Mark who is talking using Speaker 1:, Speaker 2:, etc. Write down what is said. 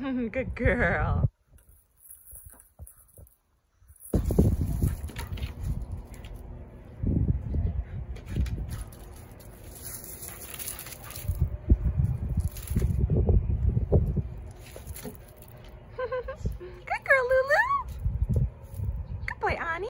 Speaker 1: Good girl. Good girl, Lulu. Good boy, Ani.